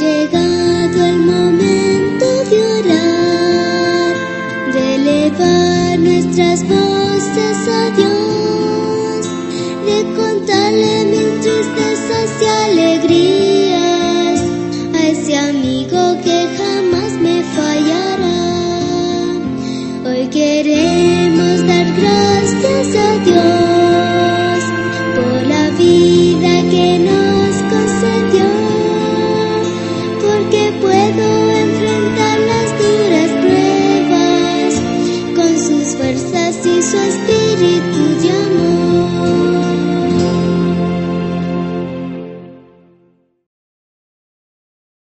llegado el momento de orar, de elevar nuestras voces a Dios, de contarle mil tristezas y alegrías a ese amigo que jamás me fallará. Hoy queremos dar gracias a Dios. Jesus.